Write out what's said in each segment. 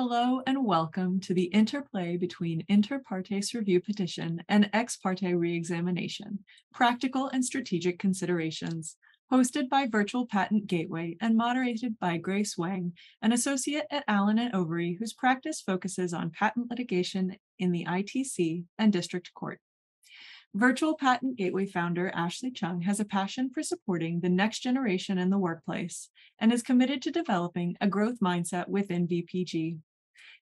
Hello and welcome to the interplay between inter partes review petition and ex parte reexamination, practical and strategic considerations, hosted by Virtual Patent Gateway and moderated by Grace Wang, an associate at Allen and Overy whose practice focuses on patent litigation in the ITC and district court. Virtual Patent Gateway founder Ashley Chung has a passion for supporting the next generation in the workplace and is committed to developing a growth mindset within VPG.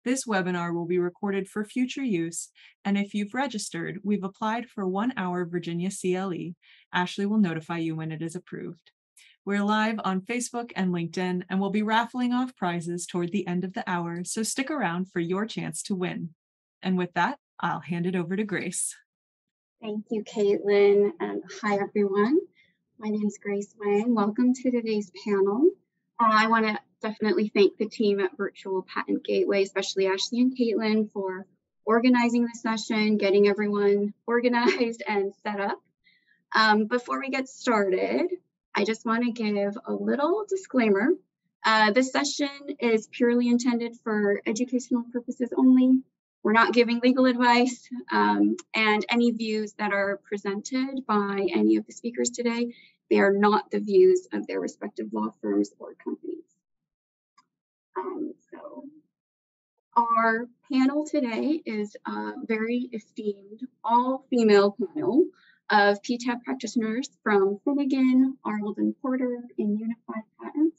This webinar will be recorded for future use, and if you've registered, we've applied for one hour Virginia CLE. Ashley will notify you when it is approved. We're live on Facebook and LinkedIn, and we'll be raffling off prizes toward the end of the hour, so stick around for your chance to win. And with that, I'll hand it over to Grace. Thank you, Caitlin. And hi, everyone. My name is Grace Wang. Welcome to today's panel. Uh, I want to definitely thank the team at Virtual Patent Gateway, especially Ashley and Caitlin for organizing the session, getting everyone organized and set up. Um, before we get started, I just want to give a little disclaimer. Uh, this session is purely intended for educational purposes only. We're not giving legal advice, um, and any views that are presented by any of the speakers today, they are not the views of their respective law firms or companies. Um, so our panel today is a very esteemed all-female panel of PTAB practitioners from Finnegan, Arnold and Porter, and Unified Patents.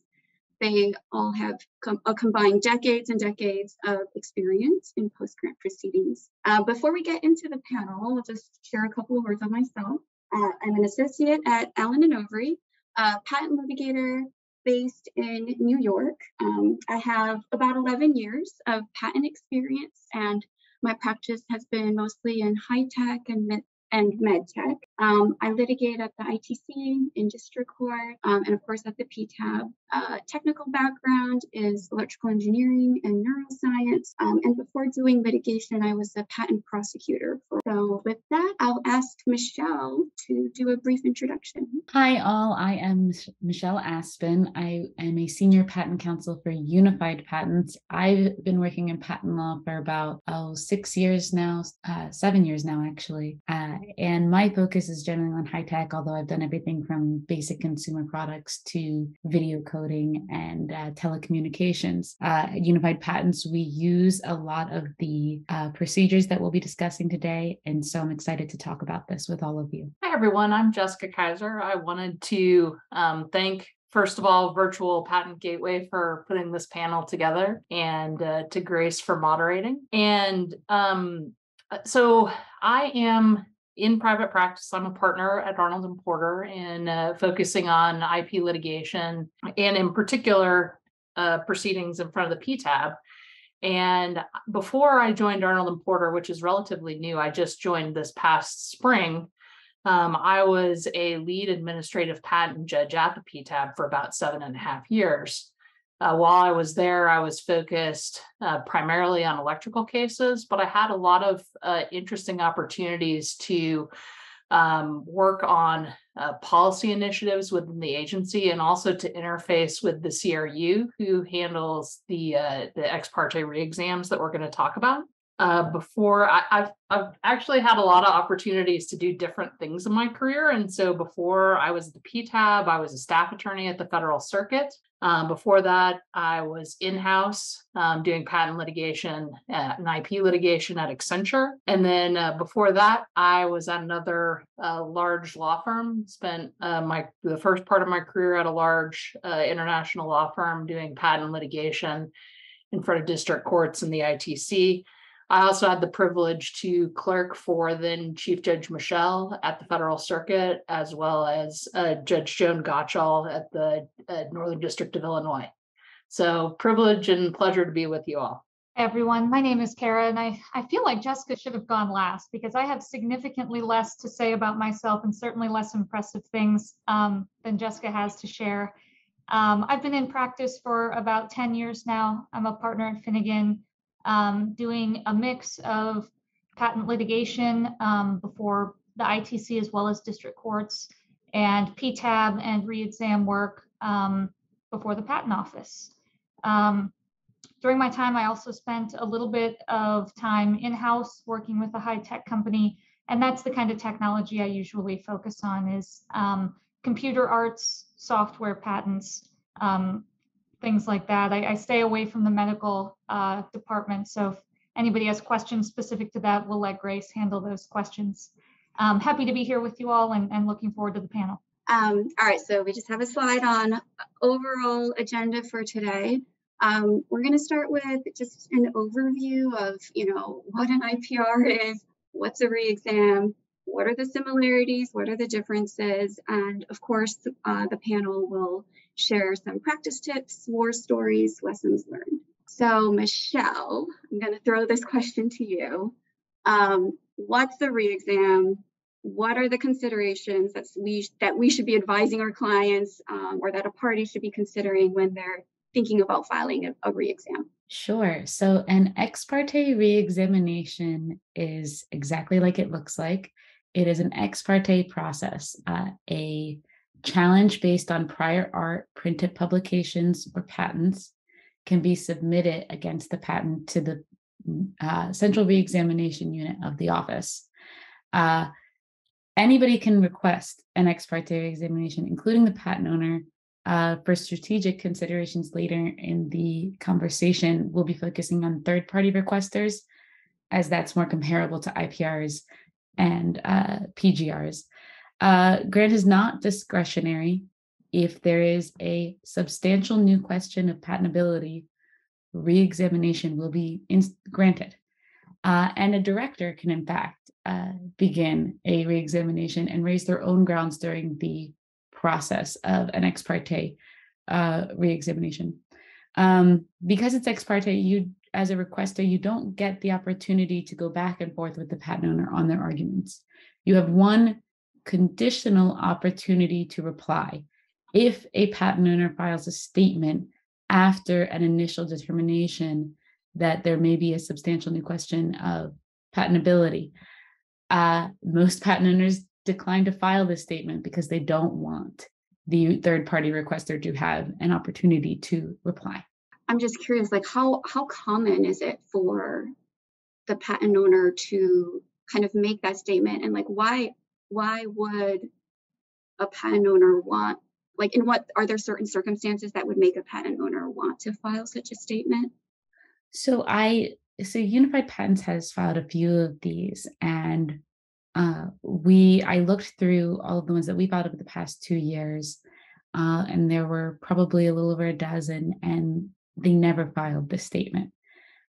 They all have com a combined decades and decades of experience in post-grant proceedings. Uh, before we get into the panel, I'll just share a couple of words on myself. Uh, I'm an associate at Allen Overy, a patent litigator, based in New York. Um, I have about 11 years of patent experience and my practice has been mostly in high tech and and MedTech. Um, I litigate at the ITC in district court um, and of course at the PTAB. Uh, technical background is electrical engineering and neuroscience. Um, and before doing litigation, I was a patent prosecutor. So with that, I'll ask Michelle to do a brief introduction. Hi all, I am Michelle Aspen. I am a senior patent counsel for Unified Patents. I've been working in patent law for about oh six years now, uh, seven years now actually. Uh, and my focus generally on high tech, although I've done everything from basic consumer products to video coding and uh, telecommunications. Uh, Unified Patents, we use a lot of the uh, procedures that we'll be discussing today. And so I'm excited to talk about this with all of you. Hi, everyone. I'm Jessica Kaiser. I wanted to um, thank first of all, Virtual Patent Gateway for putting this panel together and uh, to Grace for moderating. And um, uh, so I am in private practice, I'm a partner at Arnold and Porter in uh, focusing on IP litigation and, in particular, uh, proceedings in front of the PTAB. And before I joined Arnold and Porter, which is relatively new, I just joined this past spring. Um, I was a lead administrative patent judge at the PTAB for about seven and a half years. Uh, while I was there, I was focused uh, primarily on electrical cases, but I had a lot of uh, interesting opportunities to um, work on uh, policy initiatives within the agency and also to interface with the CRU, who handles the uh, the ex parte re-exams that we're going to talk about. Uh, before I, have I've actually had a lot of opportunities to do different things in my career, and so before I was at the PTAB, I was a staff attorney at the Federal Circuit. Um, before that, I was in-house um, doing patent litigation uh, and IP litigation at Accenture. And then uh, before that, I was at another uh, large law firm. Spent uh, my the first part of my career at a large uh, international law firm doing patent litigation in front of district courts in the ITC. I also had the privilege to clerk for then Chief Judge Michel at the Federal Circuit, as well as uh, Judge Joan Gottschall at the uh, Northern District of Illinois. So privilege and pleasure to be with you all. everyone, my name is Kara, and I, I feel like Jessica should have gone last because I have significantly less to say about myself and certainly less impressive things um, than Jessica has to share. Um, I've been in practice for about 10 years now. I'm a partner at Finnegan um, doing a mix of patent litigation um, before the ITC as well as district courts and PTAB and re-exam work um, before the patent office. Um, during my time, I also spent a little bit of time in-house working with a high-tech company, and that's the kind of technology I usually focus on is um, computer arts, software patents, um, things like that. I, I, stay away from the medical uh, department, so if anybody has questions specific to that, we'll let Grace handle those questions. Um, happy to be here with you all and, and looking forward to the panel. Um, all right, so we just have a slide on overall agenda for today. Um, we're going to start with just an overview of, you know, what an IPR is, what's a re-exam, what are the similarities, what are the differences, and of course, uh, the panel will share some practice tips, war stories, lessons learned. So Michelle, I'm going to throw this question to you. Um, what's the re-exam? What are the considerations that we that we should be advising our clients um, or that a party should be considering when they're thinking about filing a, a re-exam? Sure. So an ex parte re-examination is exactly like it looks like. It is an ex parte process, uh, a challenge based on prior art, printed publications, or patents can be submitted against the patent to the uh, central reexamination unit of the office. Uh, anybody can request an ex parte examination, including the patent owner. Uh, for strategic considerations later in the conversation, we'll be focusing on third party requesters, as that's more comparable to IPRs and uh, PGRs. Uh, grant is not discretionary. If there is a substantial new question of patentability re-examination will be in- granted. Uh, and a director can, in fact, uh, begin a re-examination and raise their own grounds during the process of an ex parte uh, re-examination. Um, because it's ex parte, you as a requester, you don't get the opportunity to go back and forth with the patent owner on their arguments. You have one conditional opportunity to reply. If a patent owner files a statement after an initial determination that there may be a substantial new question of patentability. Uh, most patent owners decline to file this statement because they don't want the third party requester to have an opportunity to reply. I'm just curious, like how how common is it for the patent owner to kind of make that statement and like why why would a patent owner want like in what are there certain circumstances that would make a patent owner want to file such a statement? So i so unified patents has filed a few of these and uh, we i looked through all of the ones that we filed over the past two years uh, and there were probably a little over a dozen and they never filed the statement.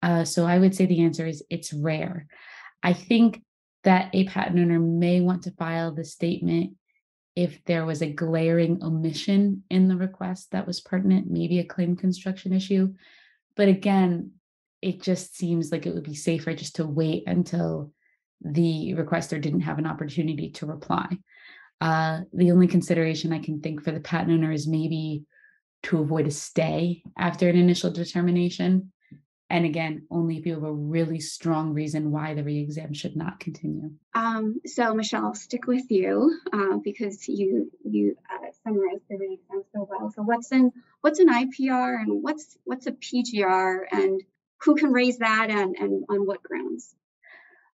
Uh, so i would say the answer is it's rare. I think that a patent owner may want to file the statement if there was a glaring omission in the request that was pertinent, maybe a claim construction issue. But again, it just seems like it would be safer just to wait until the requester didn't have an opportunity to reply. Uh, the only consideration I can think for the patent owner is maybe to avoid a stay after an initial determination. And again, only if you have a really strong reason why the re-exam should not continue. Um, so Michelle, I'll stick with you uh, because you you uh, summarized the re-exam so well. So what's an what's an IPR and what's what's a PGR and who can raise that and and on what grounds?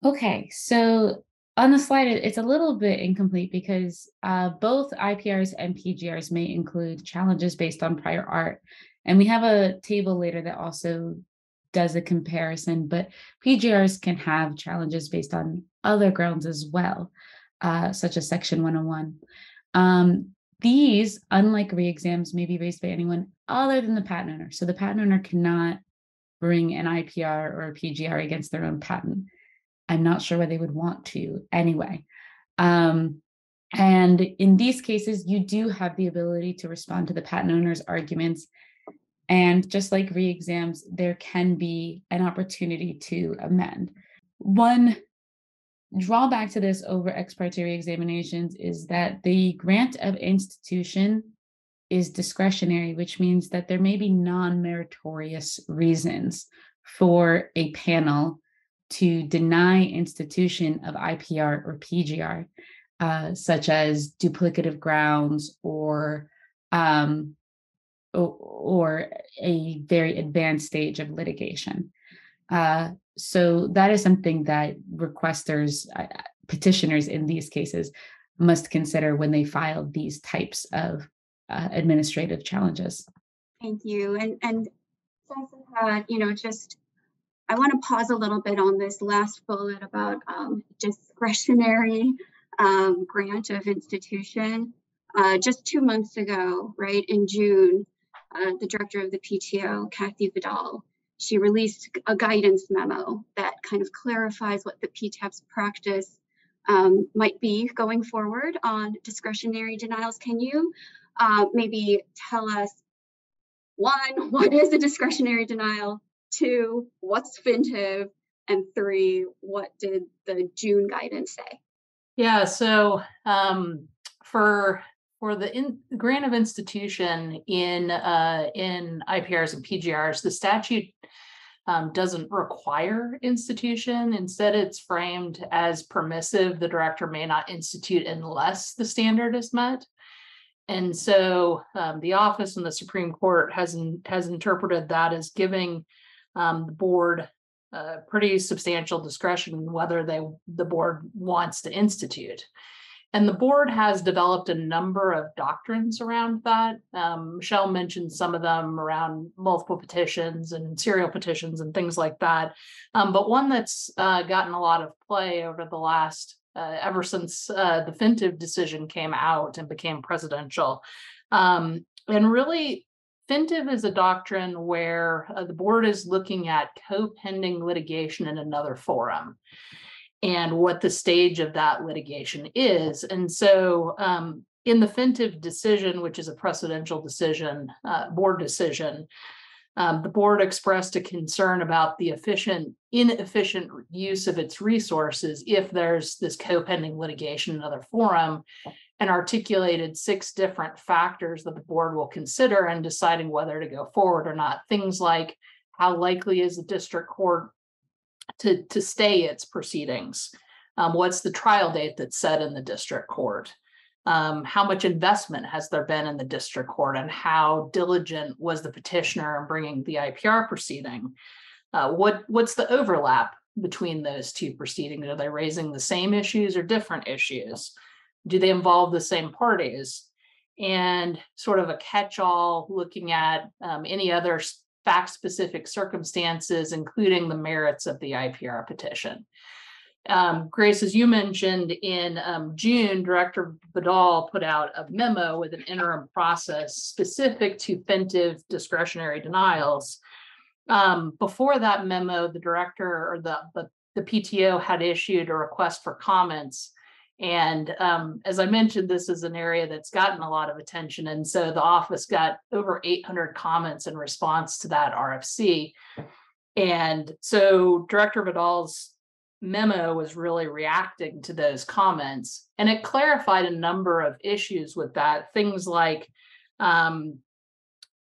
Okay, so on the slide, it's a little bit incomplete because uh, both IPRs and PGRs may include challenges based on prior art. And we have a table later that also does a comparison, but PGRs can have challenges based on other grounds as well, uh, such as Section 101. Um, these, unlike re-exams, may be raised by anyone other than the patent owner. So the patent owner cannot bring an IPR or a PGR against their own patent. I'm not sure why they would want to anyway. Um, and in these cases, you do have the ability to respond to the patent owner's arguments and just like re exams, there can be an opportunity to amend. One drawback to this over ex parte examinations is that the grant of institution is discretionary, which means that there may be non meritorious reasons for a panel to deny institution of IPR or PGR, uh, such as duplicative grounds or um, or, a very advanced stage of litigation. Uh, so that is something that requesters, uh, petitioners in these cases must consider when they file these types of uh, administrative challenges. Thank you. And and since you know, just I want to pause a little bit on this last bullet about um, discretionary um, grant of institution. Uh, just two months ago, right in June, uh, the director of the PTO, Kathy Vidal, she released a guidance memo that kind of clarifies what the PTAB's practice um, might be going forward on discretionary denials. Can you uh, maybe tell us one, what is a discretionary denial? Two, what's FINTIV? And three, what did the June guidance say? Yeah, so um, for for the in, grant of institution in uh, in IPRs and PGRs, the statute um, doesn't require institution. Instead, it's framed as permissive. The director may not institute unless the standard is met. And so um, the office and the Supreme Court has in, has interpreted that as giving um, the board uh, pretty substantial discretion whether they the board wants to institute. And the board has developed a number of doctrines around that. Um, Michelle mentioned some of them around multiple petitions and serial petitions and things like that. Um, but one that's uh, gotten a lot of play over the last, uh, ever since uh, the FINTIV decision came out and became precedential. Um, and really, FINTIV is a doctrine where uh, the board is looking at co-pending litigation in another forum and what the stage of that litigation is. And so um, in the FINTIV decision, which is a precedential decision, uh, board decision, um, the board expressed a concern about the efficient, inefficient use of its resources if there's this co-pending litigation in another forum and articulated six different factors that the board will consider in deciding whether to go forward or not. Things like how likely is the district court to, to stay its proceedings? Um, what's the trial date that's set in the district court? Um, how much investment has there been in the district court and how diligent was the petitioner in bringing the IPR proceeding? Uh, what what's the overlap between those two proceedings? Are they raising the same issues or different issues? Do they involve the same parties? And sort of a catch-all looking at um, any other fact-specific circumstances, including the merits of the IPR petition. Um, Grace, as you mentioned in um, June, Director Vidal put out a memo with an interim process specific to FINTIV discretionary denials. Um, before that memo, the director or the, the, the PTO had issued a request for comments and um, as I mentioned, this is an area that's gotten a lot of attention. And so the office got over 800 comments in response to that RFC. And so Director Vidal's memo was really reacting to those comments. And it clarified a number of issues with that. Things like, um,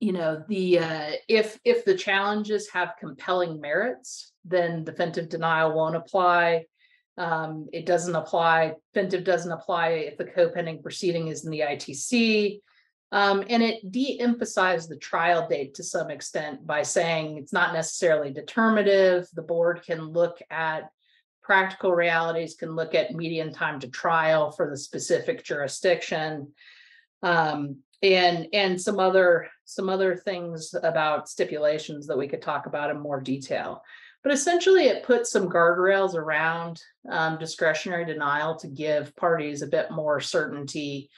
you know, the uh, if if the challenges have compelling merits, then definitive denial won't apply. Um, it doesn't apply, FINTIV doesn't apply if the co-pending proceeding is in the ITC. Um, and it de-emphasized the trial date to some extent by saying it's not necessarily determinative. The board can look at practical realities, can look at median time to trial for the specific jurisdiction. Um, and and some other some other things about stipulations that we could talk about in more detail. But essentially, it puts some guardrails around um, discretionary denial to give parties a bit more certainty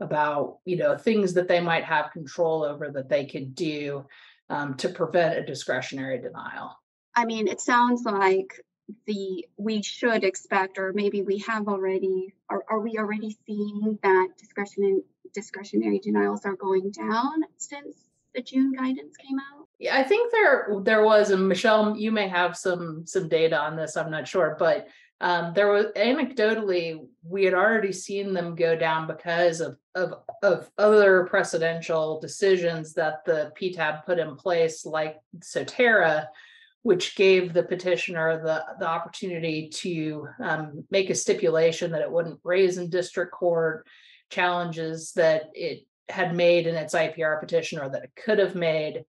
about, you know, things that they might have control over that they could do um, to prevent a discretionary denial. I mean, it sounds like the we should expect, or maybe we have already, are, are we already seeing that discretionary denials are going down since the June guidance came out? Yeah, I think there there was, and Michelle, you may have some some data on this. I'm not sure, but um, there was anecdotally we had already seen them go down because of of of other precedential decisions that the PTAB put in place, like Sotera, which gave the petitioner the the opportunity to um, make a stipulation that it wouldn't raise in district court challenges that it had made in its IPR petition or that it could have made.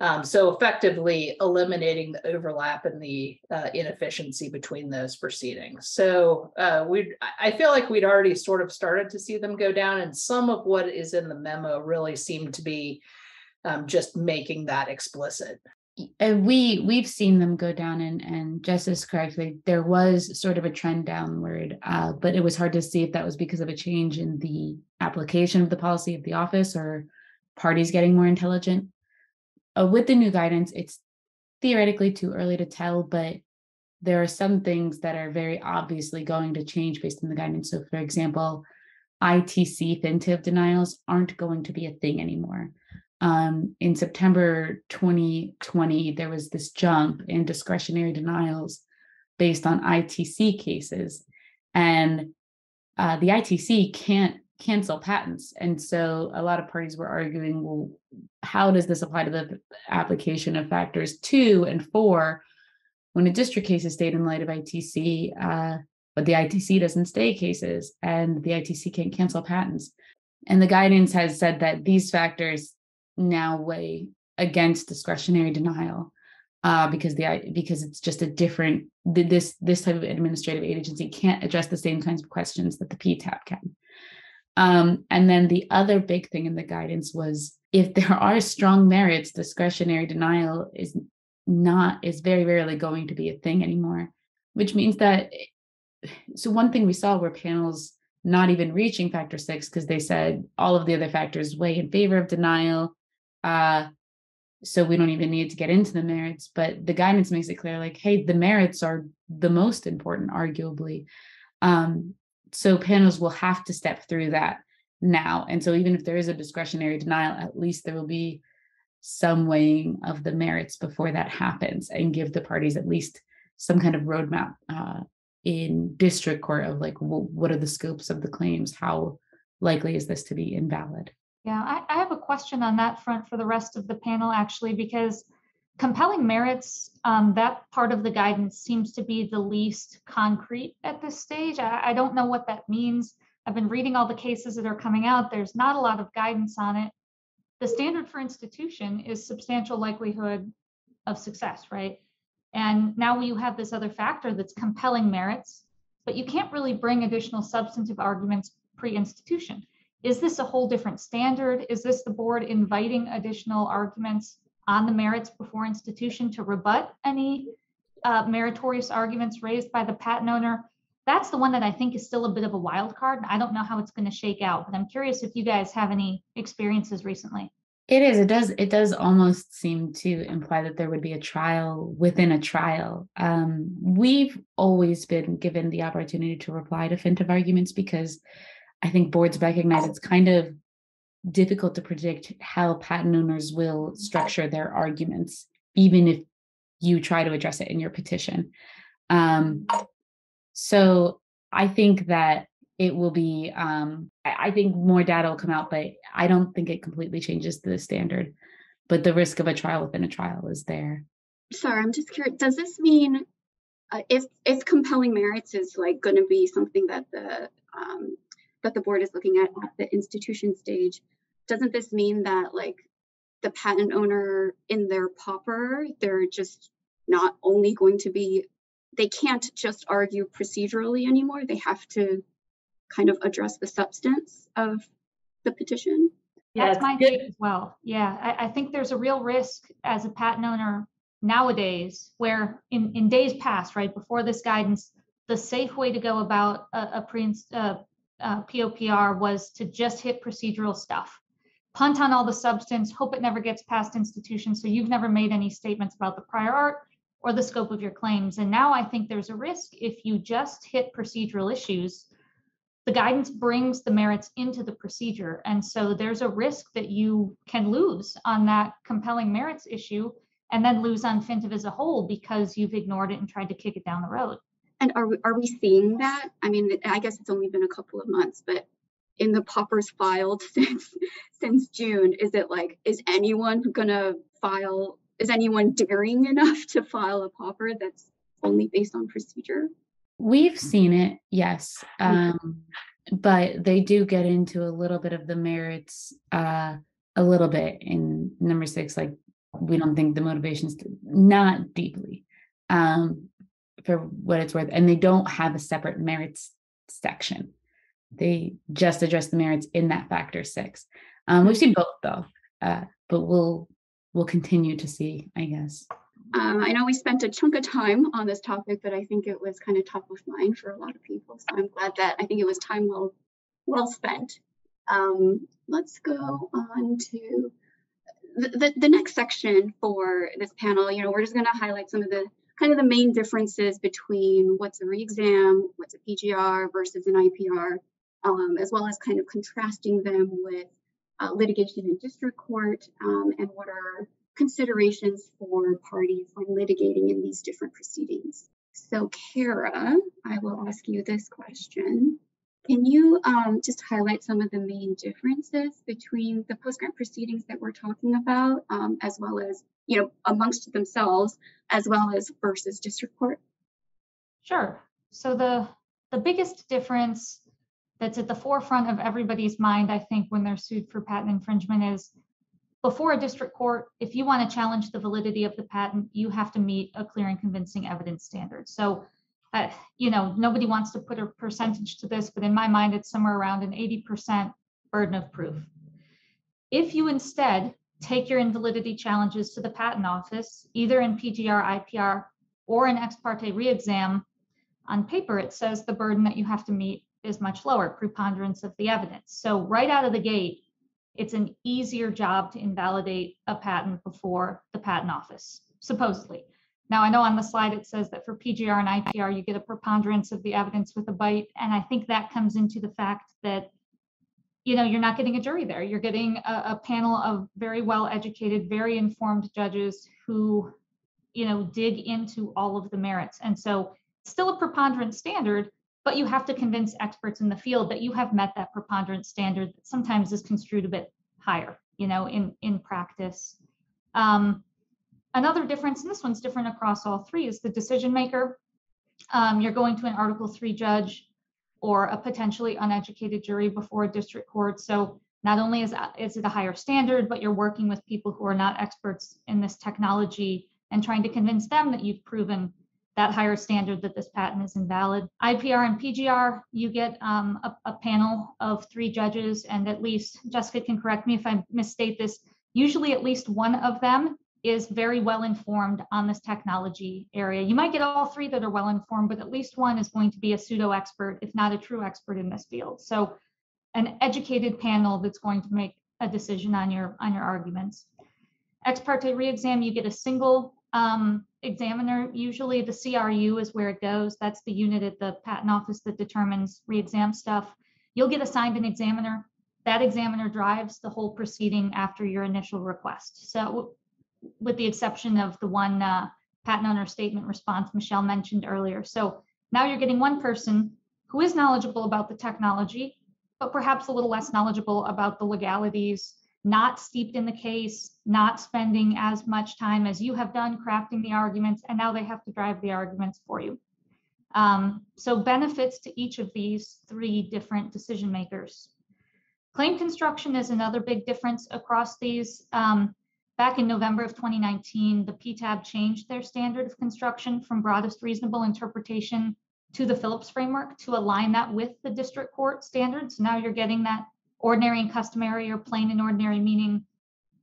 Um, so effectively eliminating the overlap and the uh, inefficiency between those proceedings. So uh, we, I feel like we'd already sort of started to see them go down, and some of what is in the memo really seemed to be um, just making that explicit. And we we've seen them go down and and just as correctly there was sort of a trend downward uh, but it was hard to see if that was because of a change in the application of the policy of the office or parties getting more intelligent uh, with the new guidance, it's theoretically too early to tell, but there are some things that are very obviously going to change based on the guidance. So, for example, ITC FinTIV denials aren't going to be a thing anymore. Um, in September 2020, there was this jump in discretionary denials based on ITC cases. And uh, the ITC can't cancel patents. And so a lot of parties were arguing, well, how does this apply to the application of factors two and four when a district case is stayed in light of ITC, uh, but the ITC doesn't stay cases and the ITC can't cancel patents? And the guidance has said that these factors now weigh against discretionary denial uh, because the because it's just a different this this type of administrative agency can't address the same kinds of questions that the PTAB can. Um, and then the other big thing in the guidance was if there are strong merits, discretionary denial is not, is very rarely going to be a thing anymore, which means that. So, one thing we saw were panels not even reaching factor six because they said all of the other factors weigh in favor of denial. Uh, so we don't even need to get into the merits, but the guidance makes it clear like, hey, the merits are the most important, arguably. Um, so panels will have to step through that now. And so even if there is a discretionary denial, at least there will be some weighing of the merits before that happens and give the parties at least some kind of roadmap uh, in district court of like w- what are the scopes of the claims how likely is this to be invalid yeah I, I have a question on that front for the rest of the panel actually because compelling merits, um, that part of the guidance seems to be the least concrete at this stage. I, I don't know what that means. I've been reading all the cases that are coming out. There's not a lot of guidance on it. The standard for institution is substantial likelihood of success, right? And now you have this other factor that's compelling merits, but you can't really bring additional substantive arguments pre-institution. Is this a whole different standard? Is this the board inviting additional arguments on the merits before institution to rebut any uh, meritorious arguments raised by the patent owner. That's the one that I think is still a bit of a wild card. I don't know how it's going to shake out, but I'm curious if you guys have any experiences recently. It is. It does. It does almost seem to imply that there would be a trial within a trial. Um, we've always been given the opportunity to reply to FinTIV arguments because I think boards recognize it's kind of difficult to predict how patent owners will structure their arguments, even if you try to address it in your petition. Um, so I think that it will be, um, I think more data will come out, but I don't think it completely changes the standard. But the risk of a trial within a trial is there. Sorry, I'm just curious. Does this mean uh, if if compelling merits is like going to be something that the um, that the board is looking at at the institution stage, doesn't this mean that like the patent owner in their POPR, they're just not only going to be, they can't just argue procedurally anymore. They have to kind of address the substance of the petition. Yeah, That's my take as well. Yeah, I, I, think there's a real risk as a patent owner nowadays where in, in days past, right, before this guidance, the safe way to go about a, a pre uh, uh, POPR was to just hit procedural stuff punt on all the substance, hope it never gets past institution. So you've never made any statements about the prior art or the scope of your claims. And now I think there's a risk if you just hit procedural issues, the guidance brings the merits into the procedure. And so there's a risk that you can lose on that compelling merits issue and then lose on FinTIV as a whole because you've ignored it and tried to kick it down the road. And are we, are we seeing that? I mean, I guess it's only been a couple of months, but in the POPRs filed since since June? Is it like is anyone gonna file? Is anyone daring enough to file a POPR that's only based on procedure? We've seen it, yes. Um, but they do get into a little bit of the merits, uh, a little bit in number six, like we don't think the motivations, not deeply, um, for what it's worth, and they don't have a separate merits section. They just address the merits in that factor six. Um, we've seen both though, uh, but we'll we'll continue to see, I guess. Um, I know we spent a chunk of time on this topic, but I think it was kind of top of mind for a lot of people. So I'm glad that I think it was time well well spent. Um, let's go on to the, the, the next section for this panel. You know, we're just going to highlight some of the kind of the main differences between what's a re-exam, what's a PGR versus an IPR, um, as well as kind of contrasting them with uh, litigation in district court um, and what are considerations for parties when litigating in these different proceedings. So Kara, I will ask you this question. Can you um, just highlight some of the main differences between the post-grant proceedings that we're talking about, um, as well as, you know, amongst themselves, as well as versus district court? Sure. So the the biggest difference that's at the forefront of everybody's mind, I think, when they're sued for patent infringement is before a district court, if you want to challenge the validity of the patent, you have to meet a clear and convincing evidence standard. So, uh, you know, nobody wants to put a percentage to this, but in my mind, it's somewhere around an 80% burden of proof. If you instead take your invalidity challenges to the patent office, either in PGR, IPR, or an ex parte re-exam, on paper, it says the burden that you have to meet is much lower, preponderance of the evidence. So right out of the gate, it's an easier job to invalidate a patent before the patent office, supposedly. Now, I know on the slide it says that for PGR and IPR, you get a preponderance of the evidence with a bite. And I think that comes into the fact that, you know, you're not getting a jury there. You're getting a, a panel of very well educated, very informed judges who, you know, dig into all of the merits. And so still a preponderance standard, but you have to convince experts in the field that you have met that preponderance standard that sometimes is construed a bit higher, you know, in, in practice. Um, another difference, and this one's different across all three, is the decision maker. Um, you're going to an Article 3 judge or a potentially uneducated jury before a district court. So not only is, is it a higher standard, but you're working with people who are not experts in this technology and trying to convince them that you've proven that higher standard that this patent is invalid. IPR and PGR, you get um, a, a, panel of three judges, and at least Jessica can correct me if I misstate this. Usually, at least one of them is very well informed on this technology area. You might get all three that are well informed, but at least one is going to be a pseudo expert, if not a true expert in this field. So, an educated panel that's going to make a decision on your on your arguments. Ex parte re-exam, you get a single um, examiner, usually the CRU is where it goes. That's the unit at the patent office that determines re-exam stuff. You'll get assigned an examiner. That examiner drives the whole proceeding after your initial request. So with the exception of the one uh, patent owner statement response Michelle mentioned earlier. So now you're getting one person who is knowledgeable about the technology, but perhaps a little less knowledgeable about the legalities not steeped in the case, not spending as much time as you have done crafting the arguments, and now they have to drive the arguments for you. Um, so benefits to each of these three different decision makers. Claim construction is another big difference across these. Um, back in November of 2019, the PTAB changed their standard of construction from broadest reasonable interpretation to the Phillips framework to align that with the district court standards. Now you're getting that ordinary and customary or plain and ordinary meaning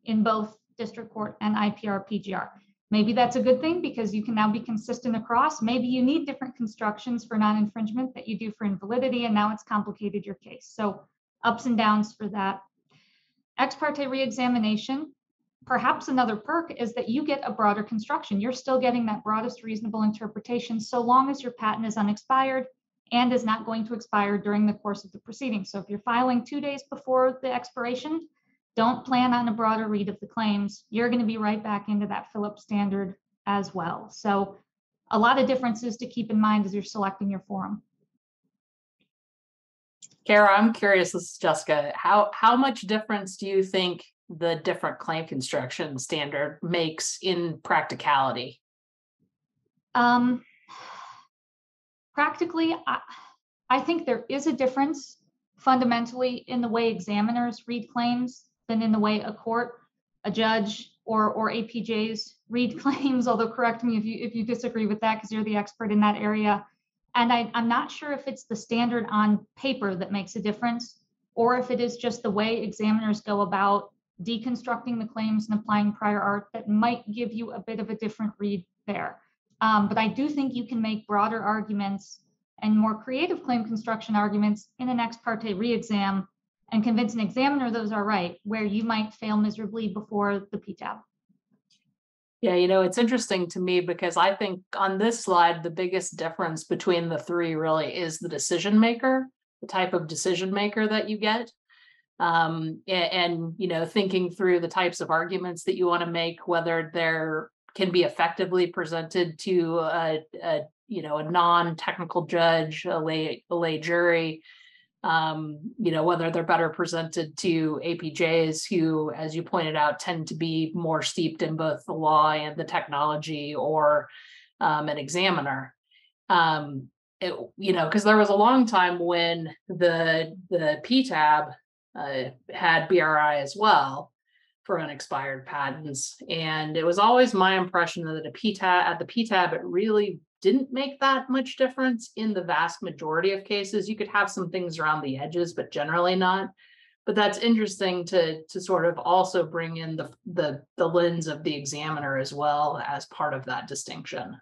in both district court and IPR PGR. Maybe that's a good thing because you can now be consistent across. Maybe you need different constructions for non-infringement that you do for invalidity, and now it's complicated your case. So ups and downs for that. Ex parte reexamination, perhaps another perk is that you get a broader construction. You're still getting that broadest reasonable interpretation so long as your patent is unexpired and is not going to expire during the course of the proceeding. So if you're filing two days before the expiration, don't plan on a broader read of the claims. You're going to be right back into that Phillips standard as well. So a lot of differences to keep in mind as you're selecting your forum. Kara, I'm curious, this is Jessica. How how much difference do you think the different claim construction standard makes in practicality? Um, practically, I, I think there is a difference. fundamentally in the way examiners read claims than in the way a court, a judge, or or APJs read claims. Although correct me if you if you disagree with that because you're the expert in that area. And I, I'm not sure if it's the standard on paper that makes a difference, or if it is just the way examiners go about deconstructing the claims and applying prior art that might give you a bit of a different read there. Um, but I do think you can make broader arguments and more creative claim construction arguments in an ex parte re-exam and convince an examiner those are right, where you might fail miserably before the PTAB. Yeah, you know, it's interesting to me because I think on this slide, the biggest difference between the three really is the decision maker, the type of decision maker that you get. Um, a- and, you know, thinking through the types of arguments that you want to make, whether they're can be effectively presented to a, a you know, a non-technical judge, a lay, a lay jury, um, you know, whether they're better presented to APJs who, as you pointed out, tend to be more steeped in both the law and the technology or um, an examiner. Um, it, you know, because there was a long time when the the PTAB uh, had BRI as well for unexpired patents, and it was always my impression that a PTAB at the PTAB it really didn't make that much difference in the vast majority of cases. You could have some things around the edges, but generally not. But that's interesting to to sort of also bring in the the the lens of the examiner as well as part of that distinction.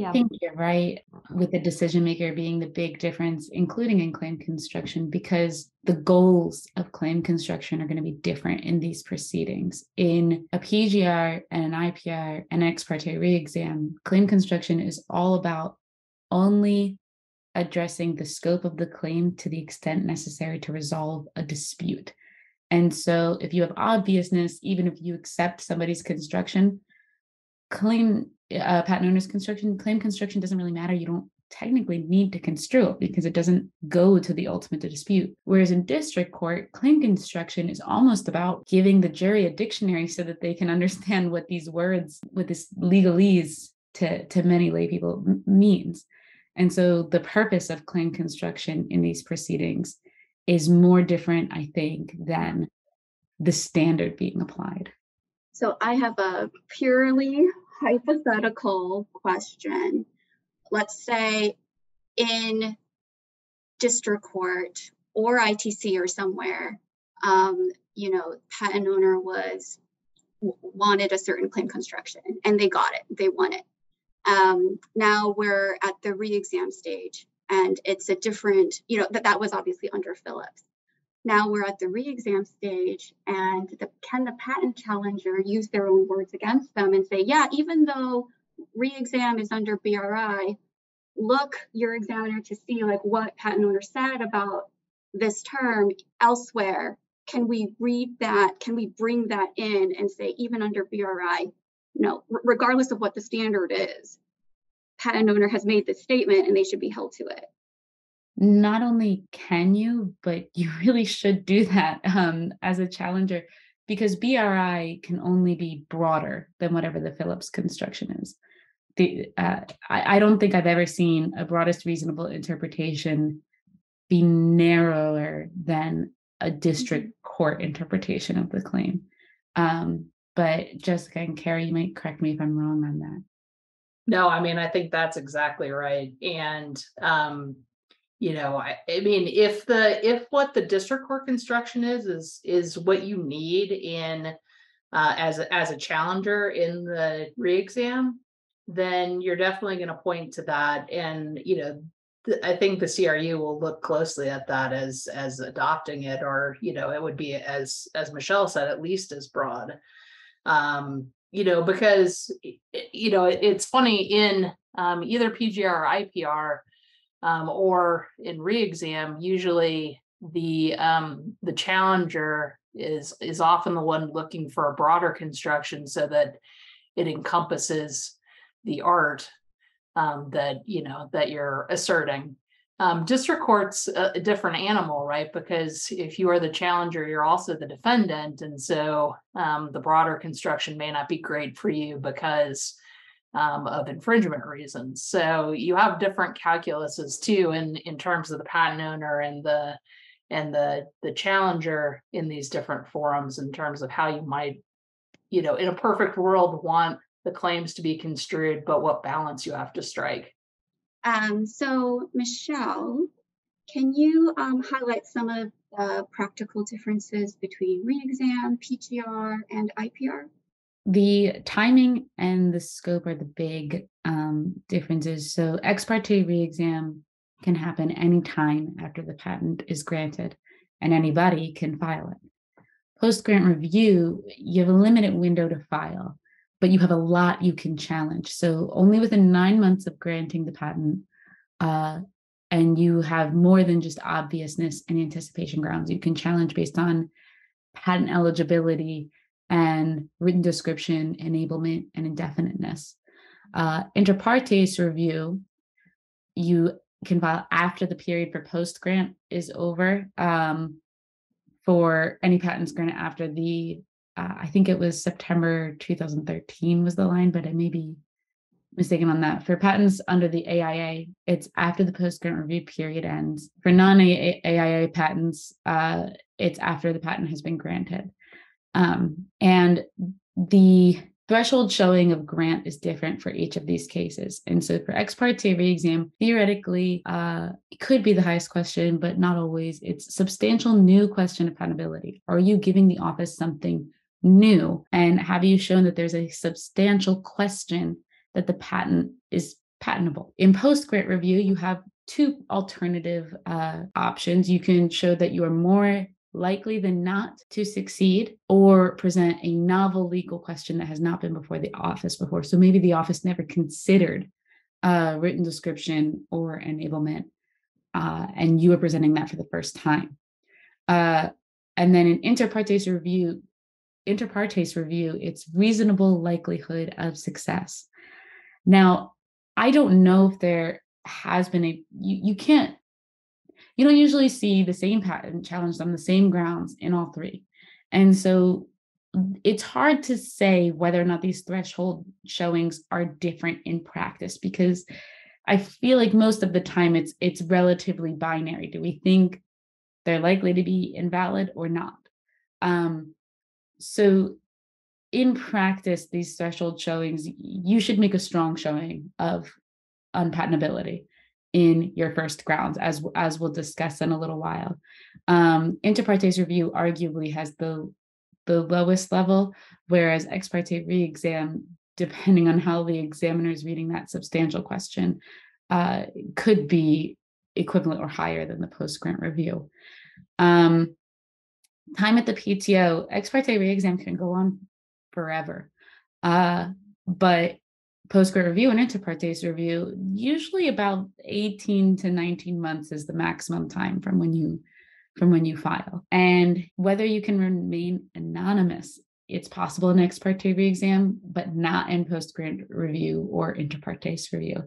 Yeah. I think you're right with the decision maker being the big difference, including in claim construction, because the goals of claim construction are going to be different in these proceedings. In a PGR and an IPR and ex parte re-exam, claim construction is all about only addressing the scope of the claim to the extent necessary to resolve a dispute. And so if you have obviousness, even if you accept somebody's construction, claim uh, patent owner's construction claim construction doesn't really matter. You don't technically need to construe it because it doesn't go to the ultimate dispute. Whereas in district court, claim construction is almost about giving the jury a dictionary so that they can understand what these words, what this legalese to, to many lay people m- means. And so the purpose of claim construction in these proceedings is more different, I think, than the standard being applied. So I have a purely hypothetical question. Let's say in district court or ITC or somewhere, um, you know, patent owner was wanted a certain claim construction and they got it, they won it. Um, now we're at the re-exam stage and it's a different, you know, that that was obviously under Phillips. Now we're at the re-exam stage and the, can the patent challenger use their own words against them and say, yeah, even though re-exam is under BRI, look your examiner to see like what patent owner said about this term elsewhere. Can we read that? Can we bring that in and say, even under BRI, no, r- regardless of what the standard is, patent owner has made this statement and they should be held to it. Not only can you, but you really should do that um, as a challenger because BRI can only be broader than whatever the Phillips construction is. The, uh, I, I don't think I've ever seen a broadest reasonable interpretation be narrower than a district court interpretation of the claim. Um, but Jessica and Kara, you might correct me if I'm wrong on that. No, I mean, I think that's exactly right. And, um, you know, I, I mean, if the, if what the district court construction is, is, is what you need in, uh, as, as a challenger in the re-exam, then you're definitely gonna point to that and, you know, th- I think the CRU will look closely at that as, as adopting it, or, you know, it would be as, as Michelle said, at least as broad. Um, you know, because, you know, it- it's funny in, um, either PGR or IPR, um, or in re-exam, usually the, um, the challenger is, is often the one looking for a broader construction so that it encompasses the art um, that, you know, that you're asserting. Um, district court's a, a different animal, right? Because if you are the challenger, you're also the defendant. And so um, the broader construction may not be great for you because um, of infringement reasons. So you have different calculuses too in, in terms of the patent owner and the and the the challenger in these different forums in terms of how you might, you know, in a perfect world, want the claims to be construed, but what balance you have to strike. Um, so Michelle, can you um, highlight some of the practical differences between re-exam, PGR, and IPR? The timing and the scope are the big um, differences. So ex parte re-exam can happen anytime after the patent is granted, and anybody can file it. Post grant review, you have a limited window to file, but you have a lot you can challenge. So only within nine months of granting the patent, uh, and you have more than just obviousness and anticipation grounds, you can challenge based on patent eligibility and written description, enablement, and indefiniteness. Uh, inter partes review, you can file after the period for post grant is over um, for any patents granted after the, uh, I think it was September 2013 was the line, but I may be mistaken on that. For patents under the AIA, it's after the post grant review period ends. For non AIA patents, uh, it's after the patent has been granted. Um, and the threshold showing of grant is different for each of these cases. And so for ex parte re-exam, theoretically, uh, it could be the highest question, but not always. It's substantial new question of patentability. Are you giving the office something new? And have you shown that there's a substantial question that the patent is patentable? In post grant review, you have two alternative uh, options. You can show that you are more likely than not to succeed or present a novel legal question that has not been before the office before. So maybe the office never considered a written description or enablement, uh, and you are presenting that for the first time. Uh, and then in inter partes review, inter partes review, it's reasonable likelihood of success. Now, I don't know if there has been a you, you can't you don't usually see the same patent challenged on the same grounds in all three. And so it's hard to say whether or not these threshold showings are different in practice because I feel like most of the time it's it's relatively binary. Do we think they're likely to be invalid or not? Um, so in practice, these threshold showings, you should make a strong showing of unpatentability in your first grounds, as as we'll discuss in a little while. Um, inter partes review arguably has the the lowest level, whereas ex parte re-exam, depending on how the examiner is reading that substantial question, uh, could be equivalent or higher than the post grant review. Um, time at the PTO, ex parte re-exam can go on forever, uh, but post-grant review and inter partes review, usually about 18 to 19 months is the maximum time from when you from when you file. And whether you can remain anonymous, it's possible in ex parte re-exam, but not in post-grant review or inter partes review.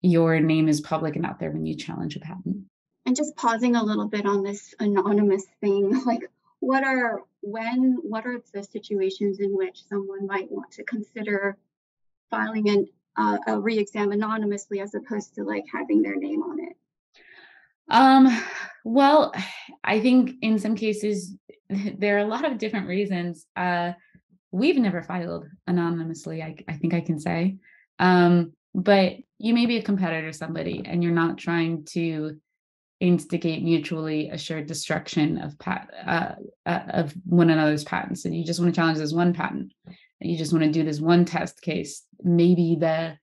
Your name is public and out there when you challenge a patent. And just pausing a little bit on this anonymous thing, like what are when what are the situations in which someone might want to consider filing an, uh, a re-exam anonymously as opposed to like having their name on it? Um, well, I think in some cases there are a lot of different reasons. Uh, we've never filed anonymously, I, I think I can say. Um, but you may be a competitor somebody and you're not trying to instigate mutually assured destruction of pat uh, uh, of one another's patents and you just want to challenge this one patent you just want to do this one test case maybe the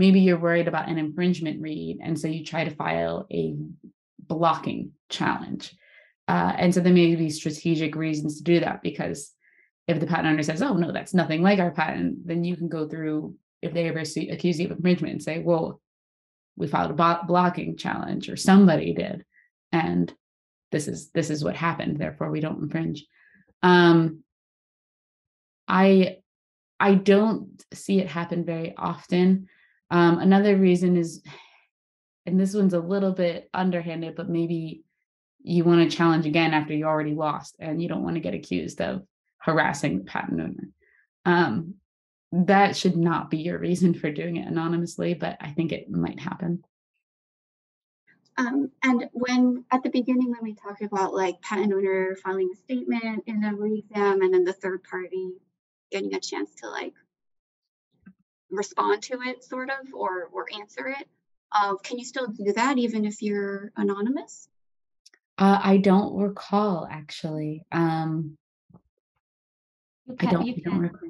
maybe you're worried about an infringement read and so you try to file a blocking challenge. Uh, and so there may be strategic reasons to do that because if the patent owner says oh no that's nothing like our patent then you can go through if they ever see, accuse you of infringement and say well we filed a blocking challenge or somebody did and this is this is what happened therefore we don't infringe. Um i I don't see it happen very often. Um, another reason is, and this one's a little bit underhanded, but maybe you want to challenge again after you already lost and you don't want to get accused of harassing the patent owner. Um, that should not be your reason for doing it anonymously, but I think it might happen. Um, and when at the beginning, when we talked about like patent owner filing a statement in a re-exam and then the third party getting a chance to like respond to it sort of or or answer it, uh, can you still do that even if you're anonymous? Uh, I don't recall actually. Um, You I don't, I don't recall.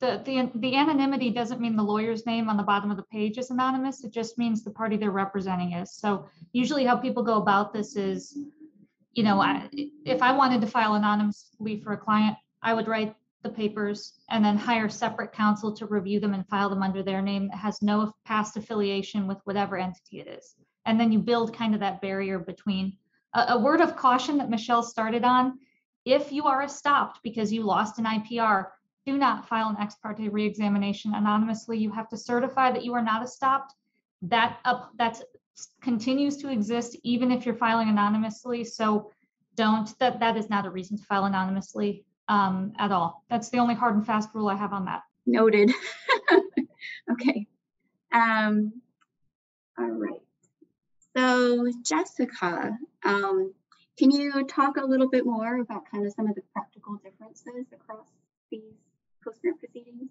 The, the, the anonymity doesn't mean the lawyer's name on the bottom of the page is anonymous. It just means the party they're representing is. So usually how people go about this is, you know, I, if I wanted to file anonymously for a client, I would write the papers and then hire separate counsel to review them and file them under their name that has no past affiliation with whatever entity it is. And then you build kind of that barrier between a, a word of caution that Michelle started on. If you are estopped because you lost an IPR, do not file an ex parte reexamination anonymously. You have to certify that you are not estopped. That up that continues to exist even if you're filing anonymously. So don't that that is not a reason to file anonymously um, at all. That's the only hard and fast rule I have on that. Noted. okay. Um, all right. So Jessica, um, can you talk a little bit more about kind of some of the practical differences across these post-grant proceedings?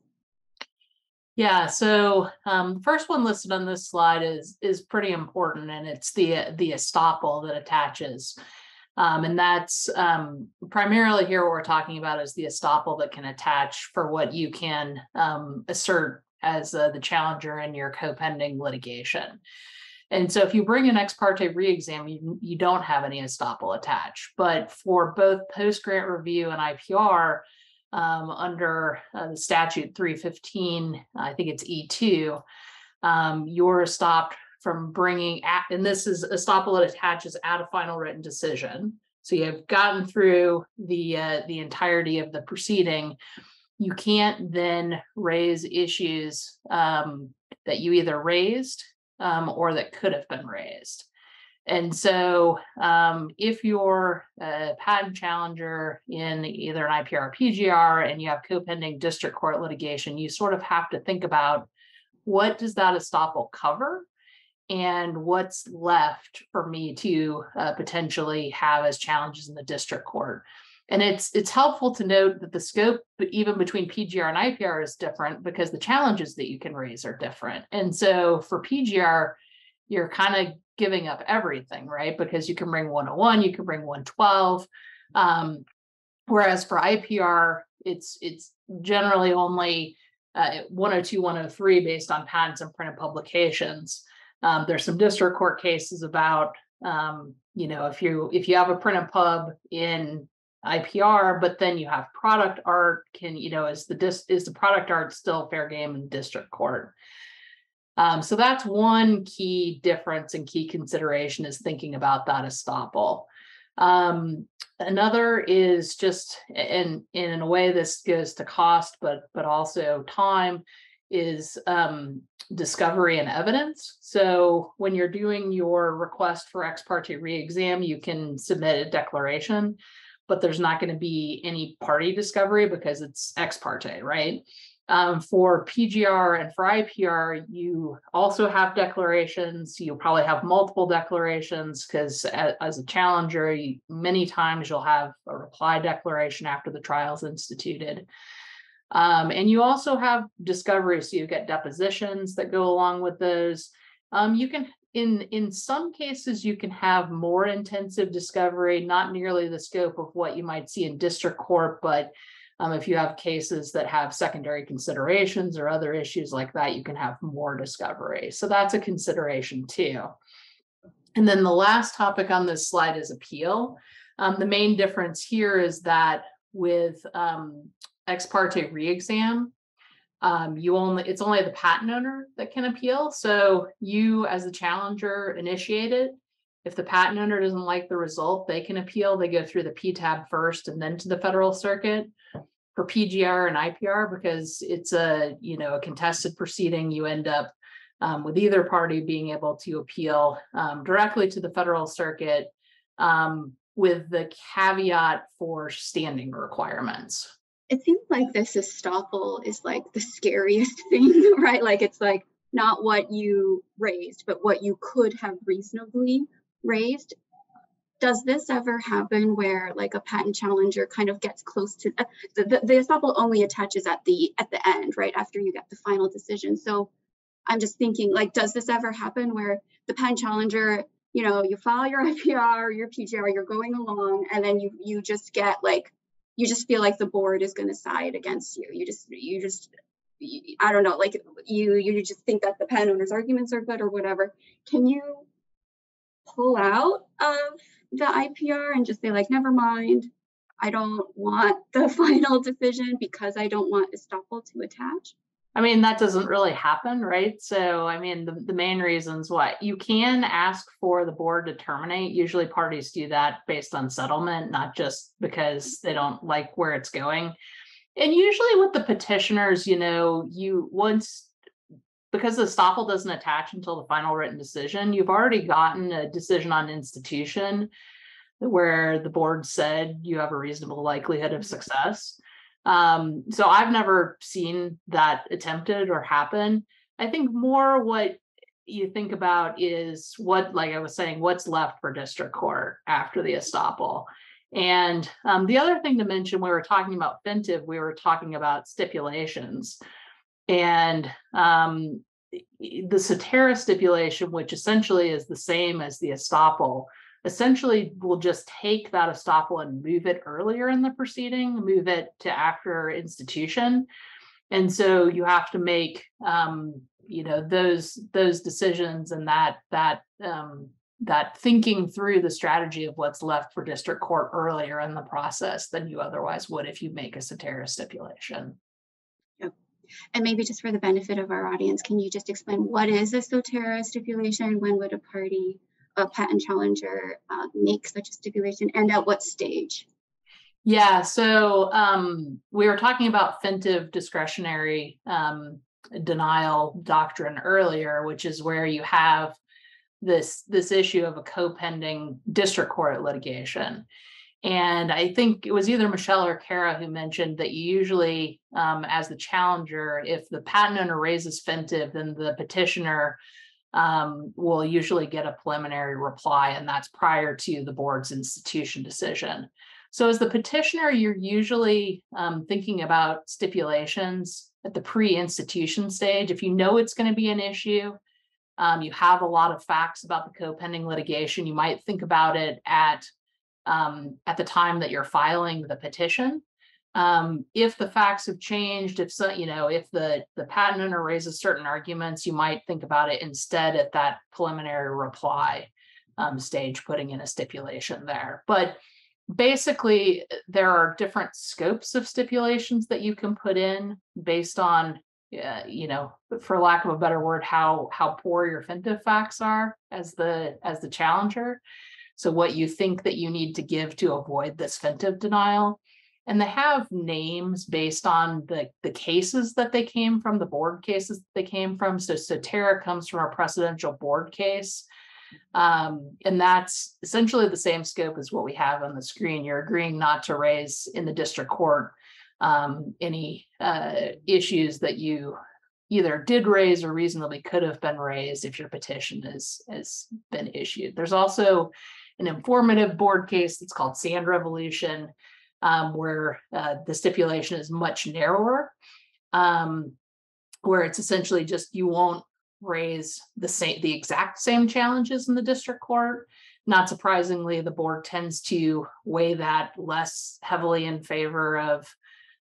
Yeah, so um, the first one listed on this slide is is pretty important, and it's the the estoppel that attaches. Um, and that's um, primarily here what we're talking about is the estoppel that can attach for what you can um, assert as uh, the challenger in your co-pending litigation. And so if you bring an ex parte re-exam, you, you don't have any estoppel attached. But for both post-grant review and IPR, um, under uh, the statute 315, I think it's E2, um, you're stopped from bringing, at, and this is estoppel that attaches at a final written decision. So you have gotten through the uh, the entirety of the proceeding. You can't then raise issues um, that you either raised um, or that could have been raised. And so, um, if you're a patent challenger in either an IPR or PGR and you have co-pending district court litigation, you sort of have to think about what does that estoppel cover and what's left for me to uh, potentially have as challenges in the district court. And it's it's helpful to note that the scope, even between PGR and IPR, is different because the challenges that you can raise are different. And so for PGR, you're kind of giving up everything, right? Because you can bring 101, you can bring 112. Um, whereas for IPR, it's it's generally only uh, 102, 103 based on patents and printed publications. Um, there's some district court cases about um, you know if you if you have a printed pub in IPR, but then you have product art. Can you know is the dis is the product art still fair game in district court? Um, so that's one key difference and key consideration is thinking about that estoppel. Um, another is just, and, and in a way this goes to cost, but but also time, is um, discovery and evidence. So when you're doing your request for ex parte re-exam, you can submit a declaration, but there's not going to be any party discovery because it's ex parte, right? Um, for PGR and for IPR, you also have declarations. You'll probably have multiple declarations because as a challenger, you, many times you'll have a reply declaration after the trial is instituted. Um, and you also have discovery, so you get depositions that go along with those. Um, you can, in in some cases, you can have more intensive discovery, not nearly the scope of what you might see in district court, but um, if you have cases that have secondary considerations or other issues like that, you can have more discovery. So that's a consideration too. And then the last topic on this slide is appeal. Um, the main difference here is that with um, ex parte re-exam, um, you only it's only the patent owner that can appeal. So you as the challenger initiate it. If the patent owner doesn't like the result, they can appeal. They go through the PTAB first and then to the federal circuit for PGR and IPR because it's a you know a contested proceeding. You end up um, with either party being able to appeal um, directly to the federal circuit um, with the caveat for standing requirements. It seems like this estoppel is like the scariest thing, right? Like it's like not what you raised, but what you could have reasonably raised. Does this ever happen where like a patent challenger kind of gets close to uh, the, the, the estoppel only attaches at the at the end, right after you get the final decision. So I'm just thinking like, does this ever happen where the patent challenger, you know, you file your IPR, your PGR, you're going along, and then you you just get like, you just feel like the board is going to side against you. You just you just I don't know, like you you just think that the pen owner's arguments are good or whatever. Can you pull out of the IPR and just say like, never mind, I don't want the final decision because I don't want estoppel to attach? I mean, that doesn't really happen, right? So, I mean, the, the main reasons what you can ask for the board to terminate. Usually parties do that based on settlement, not just because they don't like where it's going. And usually with the petitioners, you know, you once because the estoppel doesn't attach until the final written decision, you've already gotten a decision on institution where the board said you have a reasonable likelihood of success. Um, so I've never seen that attempted or happen. I think more what you think about is what, like I was saying, what's left for district court after the estoppel. And um, the other thing to mention, we were talking about FINTIV, we were talking about stipulations. And um, the Sotera stipulation, which essentially is the same as the estoppel, essentially will just take that estoppel and move it earlier in the proceeding, move it to after institution. And so you have to make um, you know those those decisions and that that um, that thinking through the strategy of what's left for district court earlier in the process than you otherwise would if you make a Sotera stipulation. Yep. And maybe just for the benefit of our audience, can you just explain what is a Sotera stipulation? When would a party, a patent challenger, uh, make such a stipulation, and at what stage? Yeah, so um, we were talking about FINTIV discretionary um, denial doctrine earlier, which is where you have this this issue of a co-pending district court litigation. And I think it was either Michelle or Kara who mentioned that you usually, um, as the challenger, if the patent owner raises FINTIV, then the petitioner um, will usually get a preliminary reply, and that's prior to the board's institution decision. So, as the petitioner, you're usually um, thinking about stipulations at the pre institution stage. If you know it's going to be an issue, um, you have a lot of facts about the co-pending litigation. You might think about it at um, at the time that you're filing the petition. Um, if the facts have changed, if so, you know, if the the patent owner raises certain arguments, you might think about it instead at that preliminary reply um, stage, putting in a stipulation there. But basically, there are different scopes of stipulations that you can put in based on uh, you know, for lack of a better word, how how poor your FINTIV facts are as the as the challenger. So what you think that you need to give to avoid this FINTIV denial. And they have names based on the, the cases that they came from, the board cases that they came from. So Sotera comes from a precedential board case. Um, and that's essentially the same scope as what we have on the screen. You're agreeing not to raise in the district court um, any uh, issues that you either did raise or reasonably could have been raised if your petition has has been issued. There's also an informative board case that's called Sand Revolution, um, where uh, the stipulation is much narrower, um, where it's essentially just you won't raise the same the exact same challenges in the district court. Not surprisingly, the board tends to weigh that less heavily in favor of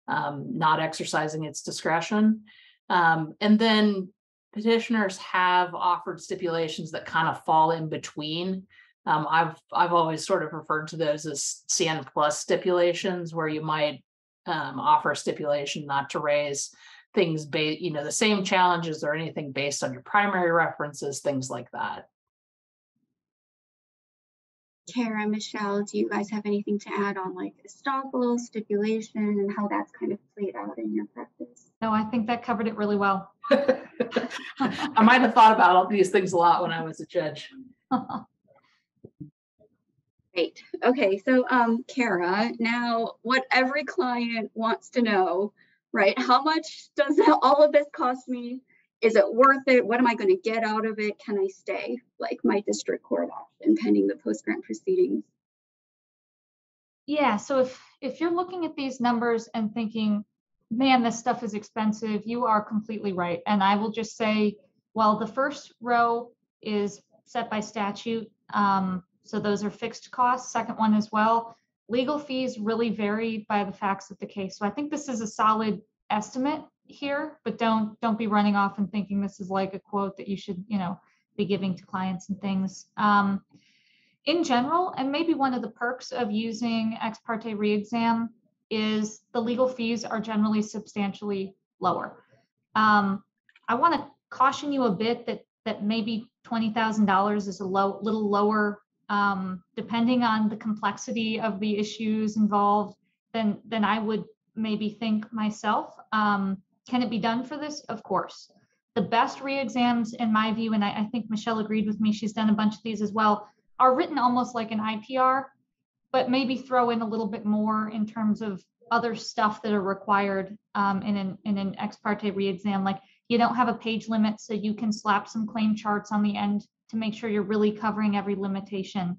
um, not exercising its discretion. Um, and then petitioners have offered stipulations that kind of fall in between. Um, I've I've always sort of referred to those as CN plus stipulations, where you might um, offer a stipulation not to raise things based, you know, the same challenges or anything based on your primary references, things like that. Kara, Michelle, do you guys have anything to add on like estoppel, stipulation, and how that's kind of played out in your practice? No, I think that covered it really well. I might have thought about all these things a lot when I was a judge. Great. Okay, so um, Kara, now what every client wants to know, right? How much does all of this cost me? is it worth it? What am I going to get out of it? Can I stay like my district court option pending the post grant proceedings? Yeah, so if if you're looking at these numbers and thinking, man, this stuff is expensive, you are completely right. And I will just say, well, the first row is set by statute. Um, so those are fixed costs. Second one as well. Legal fees really vary by the facts of the case. So I think this is a solid estimate here, but don't don't be running off and thinking this is like a quote that you should, you know, be giving to clients and things. Um, in general, and maybe one of the perks of using ex parte reexam is the legal fees are generally substantially lower. Um, I want to caution you a bit that that maybe twenty thousand dollars is a low, little lower, um, depending on the complexity of the issues involved. Than than I would maybe think myself. Um, can it be done for this? Of course. The best re-exams, in my view, and I, I think Michelle agreed with me. She's done a bunch of these as well are written almost like an IPR, but maybe throw in a little bit more in terms of other stuff that are required um, in an in an ex parte re-exam. Like you don't have a page limit, so you can slap some claim charts on the end to make sure you're really covering every limitation.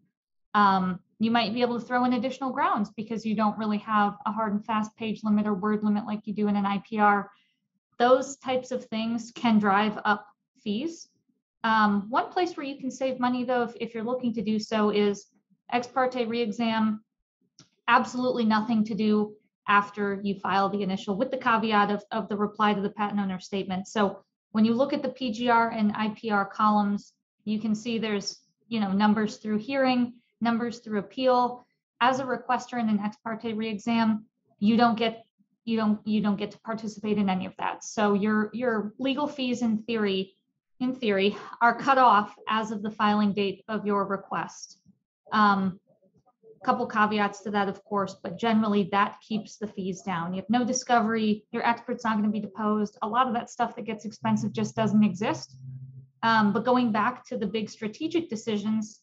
Um, you might be able to throw in additional grounds because you don't really have a hard and fast page limit or word limit like you do in an IPR. Those types of things can drive up fees. Um, one place where you can save money, though, if, if you're looking to do so, is ex parte re-exam. Absolutely nothing to do after you file the initial, with the caveat of, of the reply to the patent owner statement. So when you look at the PGR and IPR columns, you can see there's you know numbers through hearing, numbers through appeal. As a requester in an ex parte re-exam, you don't get you don't you don't get to participate in any of that. So your your legal fees in theory in theory, are cut off as of the filing date of your request. Um, couple caveats to that, of course, but generally that keeps the fees down. You have no discovery, your expert's not going to be deposed. A lot of that stuff that gets expensive just doesn't exist. Um, but going back to the big strategic decisions,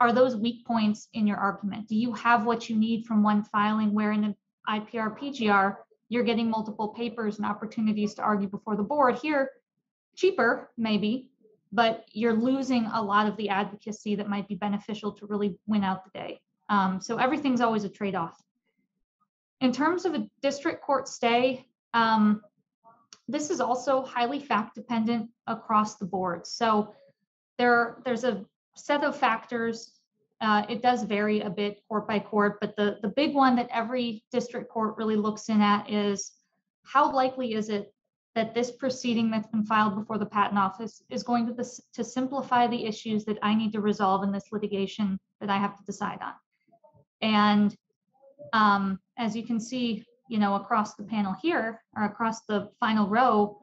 are those weak points in your argument? Do you have what you need from one filing where in an IPR PGR, you're getting multiple papers and opportunities to argue before the board? Here, cheaper, maybe, but you're losing a lot of the advocacy that might be beneficial to really win out the day. Um, so everything's always a trade off. In terms of a district court stay, um, this is also highly fact dependent across the board. So there, there's a set of factors. Uh, it does vary a bit court by court, but the, the big one that every district court really looks in at is how likely is it that this proceeding that's been filed before the patent office is going to, to simplify the issues that I need to resolve in this litigation that I have to decide on. And um, as you can see, you know, across the panel here or across the final row,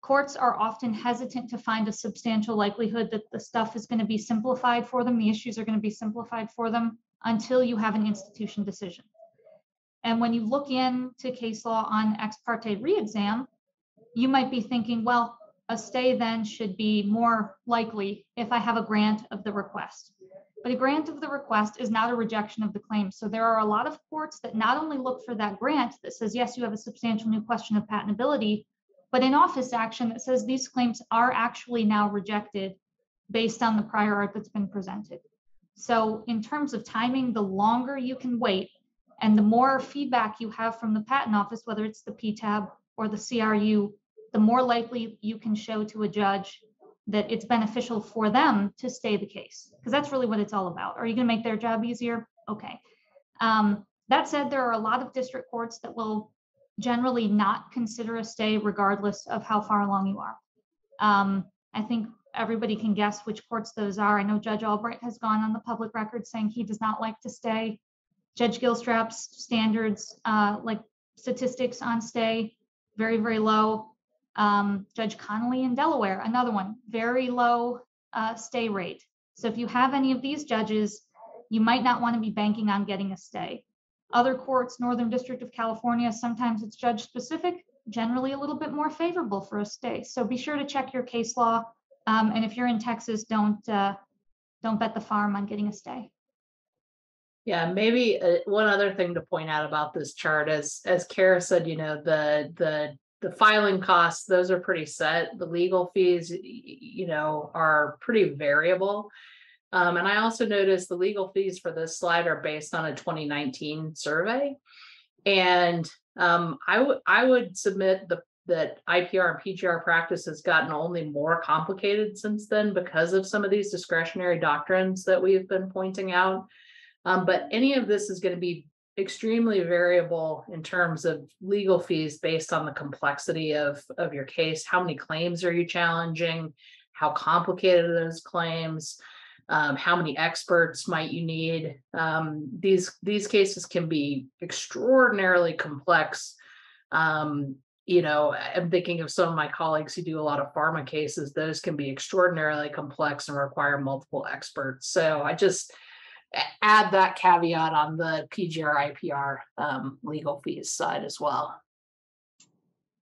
courts are often hesitant to find a substantial likelihood that the stuff is going to be simplified for them, the issues are going to be simplified for them until you have an institution decision. And when you look into case law on ex parte re-exam, you might be thinking, well, a stay then should be more likely if I have a grant of the request. But a grant of the request is not a rejection of the claim. So there are a lot of courts that not only look for that grant that says, yes, you have a substantial new question of patentability, but an office action that says these claims are actually now rejected based on the prior art that's been presented. So in terms of timing, the longer you can wait and the more feedback you have from the patent office, whether it's the PTAB or the CRU, the more likely you can show to a judge that it's beneficial for them to stay the case because that's really what it's all about. Are you going to make their job easier? Okay. Um, that said there are a lot of district courts that will generally not consider a stay regardless of how far along you are. Um, i think everybody can guess which courts those are. I know judge albright has gone on the public record saying he does not like to stay. Judge gilstrap's standards uh, like statistics on stay very very low um, Judge Connolly in Delaware, another one, very low uh, stay rate. So if you have any of these judges, you might not want to be banking on getting a stay. Other courts, Northern District of California, sometimes it's judge specific, generally a little bit more favorable for a stay. So be sure to check your case law. Um, and if you're in Texas, don't uh, don't bet the farm on getting a stay. Yeah, maybe uh, one other thing to point out about this chart is, as Kara said, you know, the the the filing costs, those are pretty set. The legal fees, you know, are pretty variable. Um, and I also noticed the legal fees for this slide are based on a twenty nineteen survey. And um, I would, I would submit the, that IPR and PGR practice has gotten only more complicated since then because of some of these discretionary doctrines that we've been pointing out. Um, but any of this is gonna be extremely variable in terms of legal fees based on the complexity of, of your case. How many claims are you challenging? How complicated are those claims? Um, how many experts might you need? Um, these, these cases can be extraordinarily complex. Um, you know, I'm thinking of some of my colleagues who do a lot of pharma cases. Those can be extraordinarily complex and require multiple experts. So I just add that caveat on the PGR IPR um, legal fees side as well.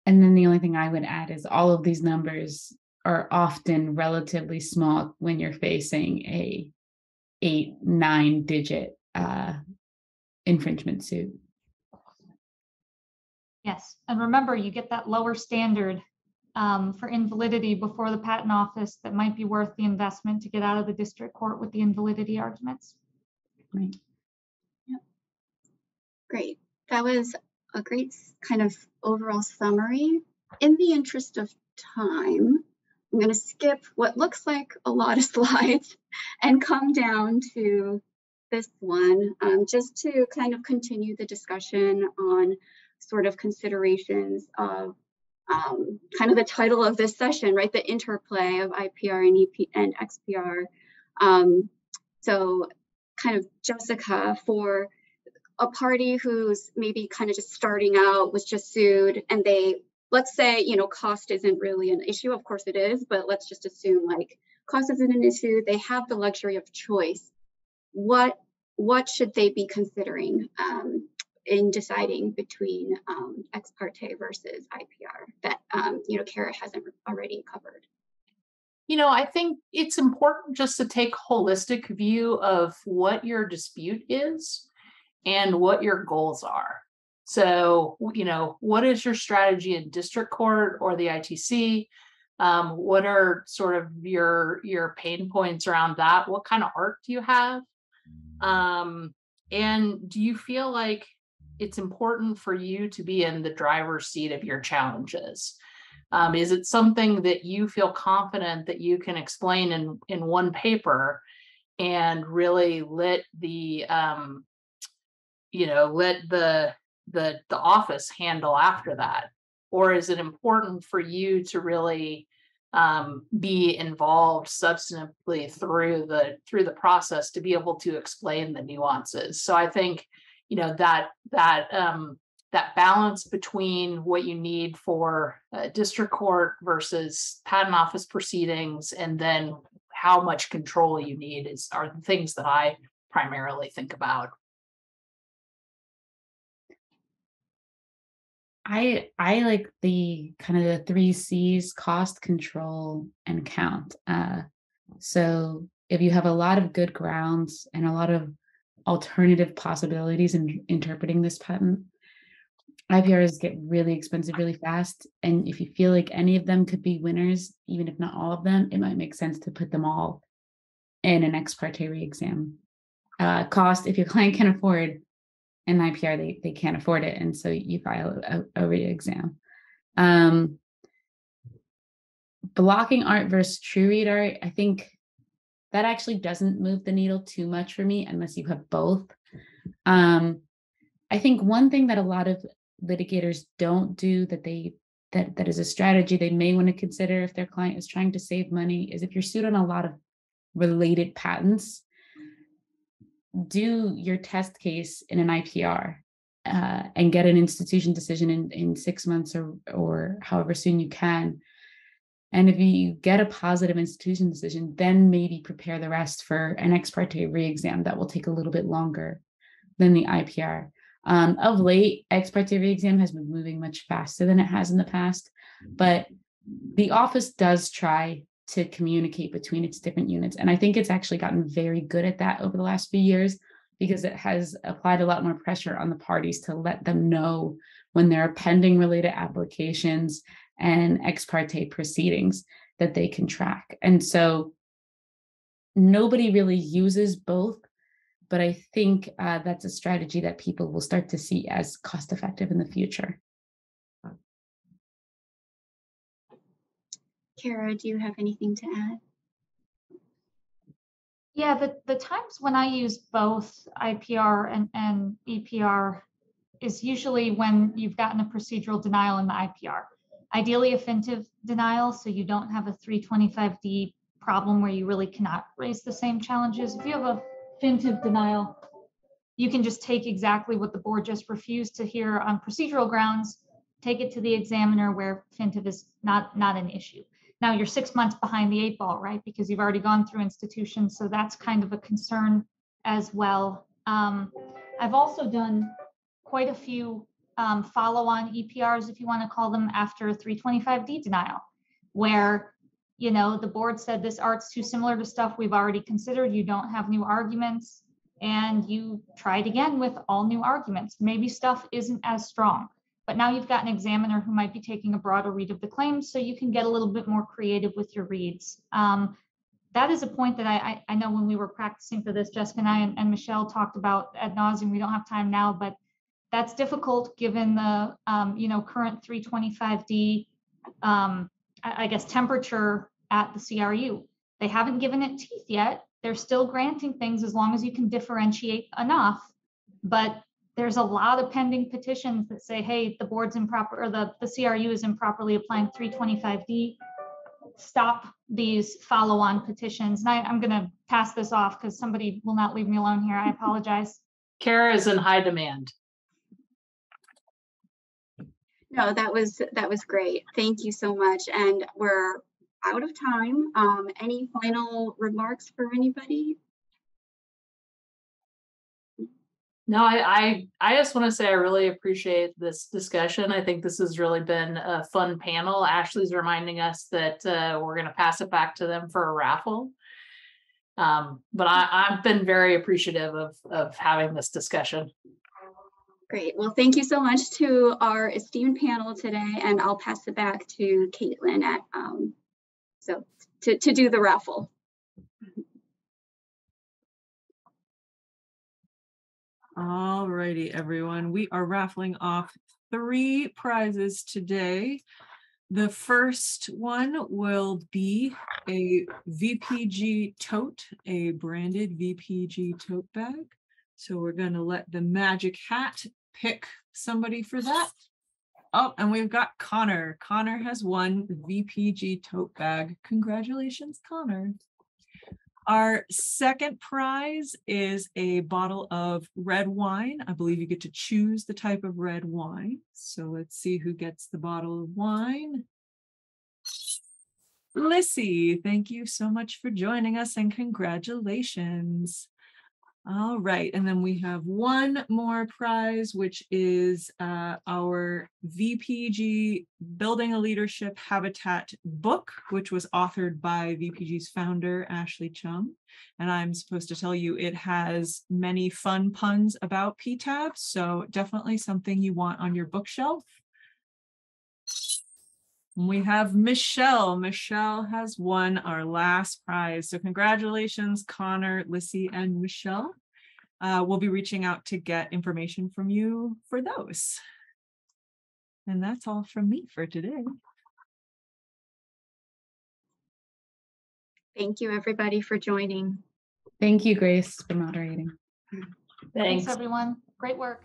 And then the only thing I would add is all of these numbers are often relatively small when you're facing a eight, nine digit uh, infringement suit. Yes, and remember, you get that lower standard um, for invalidity before the patent office that might be worth the investment to get out of the district court with the invalidity arguments. Right. Yep. Great. That was a great kind of overall summary. In the interest of time, I'm going to skip what looks like a lot of slides and come down to this one, um, just to kind of continue the discussion on sort of considerations of um, kind of the title of this session, right? The interplay of IPR and EP and XPR. Um, so kind of Jessica for a party who's maybe kind of just starting out was just sued and they let's say you know cost isn't really an issue. Of course it is but let's just assume like cost isn't an issue. They have the luxury of choice. What what should they be considering um, in deciding between um, ex parte versus IPR that um, you know Kara hasn't already covered You know, I think it's important just to take holistic view of what your dispute is and what your goals are. So, you know, what is your strategy in district court or the ITC? Um, what are sort of your your pain points around that? What kind of art do you have? Um, and do you feel like it's important for you to be in the driver's seat of your challenges? Um, is it something that you feel confident that you can explain in in one paper and really let the um, you know let the the the office handle after that? Or is it important for you to really um, be involved substantively through the through the process to be able to explain the nuances? So i think you know that that um, that balance between what you need for district court versus patent office proceedings and then how much control you need is are the things that i primarily think about I I like the kind of the three C's cost, control, and count. Uh, so if you have a lot of good grounds and a lot of alternative possibilities in interpreting this patent, IPRs get really expensive really fast. And if you feel like any of them could be winners, even if not all of them, it might make sense to put them all in an ex parte re-exam. Uh, cost, if your client can afford an IPR, they, they can't afford it. And so you file a, a re-exam. Um, blocking art versus true read art, I think that actually doesn't move the needle too much for me unless you have both. Um, I think one thing that a lot of litigators don't do that they that that is a strategy they may want to consider if their client is trying to save money is if you're sued on a lot of related patents, do your test case in an IPR uh, and get an institution decision in, in six months or or however soon you can. And if you get a positive institution decision, then maybe prepare the rest for an ex parte re-exam that will take a little bit longer than the IPR. Um, of late, ex parte re-exam has been moving much faster than it has in the past, but the office does try to communicate between its different units. And I think it's actually gotten very good at that over the last few years because it has applied a lot more pressure on the parties to let them know when when there are pending related applications and ex parte proceedings that they can track. And so nobody really uses both, but I think uh, that's a strategy that people will start to see as cost effective in the future. Kara, do you have anything to add? Yeah, the, the times when I use both IPR and, and EPR is usually when you've gotten a procedural denial in the IPR. Ideally, a FINTIV denial, so you don't have a 325D problem where you really cannot raise the same challenges. If you have a FINTIV denial, you can just take exactly what the board just refused to hear on procedural grounds, take it to the examiner where FINTIV is not, not an issue. Now you're six months behind the eight ball, right? Because you've already gone through institutions. So that's kind of a concern as well. Um, I've also done quite a few um, follow-on EPRs, if you want to call them, after 325D denial, where you know the board said this art's too similar to stuff we've already considered. You don't have new arguments, and you tried again with all new arguments. Maybe stuff isn't as strong. But now you've got an examiner who might be taking a broader read of the claims, so you can get a little bit more creative with your reads. Um, that is a point that I, I, I, know when we were practicing for this, Jessica and I and, and, Michelle talked about ad nauseum. We don't have time now, but that's difficult given the um, you know current 325D, um, I, I guess temperature at the CRU. They haven't given it teeth yet. They're still granting things as long as you can differentiate enough. But there's a lot of pending petitions that say, hey, the board's improper, or the, the CRU is improperly applying 325D. Stop these follow-on petitions. And I, I'm going to pass this off because somebody will not leave me alone here. I apologize. Kara is in high demand. No, that was that was great. Thank you so much. And we're out of time. Um, any final remarks for anybody? No, I, I, I just want to say I really appreciate this discussion. I think this has really been a fun panel. Ashley's reminding us that uh, we're going to pass it back to them for a raffle. Um, but I, I've been very appreciative of, of having this discussion. Great. Well, thank you so much to our esteemed panel today, and I'll pass it back to Caitlin at um, so to, to do the raffle. All righty, everyone. We are raffling off three prizes today. The first one will be a VPG tote, a branded VPG tote bag. So we're going to let the magic hat pick somebody for that. Oh, and we've got Connor. Connor has won the VPG tote bag. Congratulations, Connor. Our second prize is a bottle of red wine. I believe you get to choose the type of red wine. So let's see who gets the bottle of wine. Lissy, thank you so much for joining us and congratulations. All right, and then we have one more prize, which is uh, our VPG Building a Leadership Habitat book, which was authored by VPG's founder, Ashley Chum. And I'm supposed to tell you it has many fun puns about PTAB, so definitely something you want on your bookshelf. We have Michelle. Michelle has won our last prize. So congratulations, Connor, Lissy, and Michelle. Uh, we'll be reaching out to get information from you for those. And that's all from me for today. Thank you, everybody, for joining. Thank you, Grace, for moderating. Thanks. Thanks, everyone. Great work.